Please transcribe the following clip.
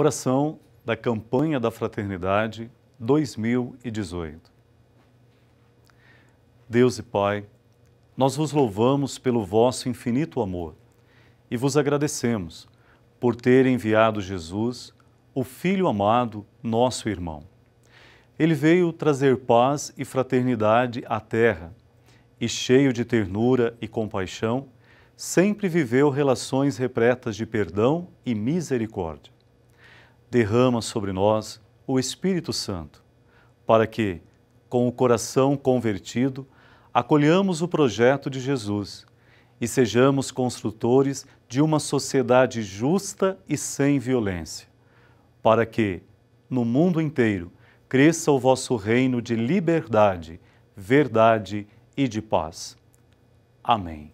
Oração da Campanha da Fraternidade 2018. Deus e Pai, nós vos louvamos pelo vosso infinito amor e vos agradecemos por ter enviado Jesus, o Filho amado, nosso irmão. Ele veio trazer paz e fraternidade à terra e, cheio de ternura e compaixão, sempre viveu relações repletas de perdão e misericórdia. Derrama sobre nós o Espírito Santo, para que, com o coração convertido, acolhamos o projeto de Jesus e sejamos construtores de uma sociedade justa e sem violência, para que, no mundo inteiro, cresça o vosso reino de liberdade, verdade e de paz. Amém.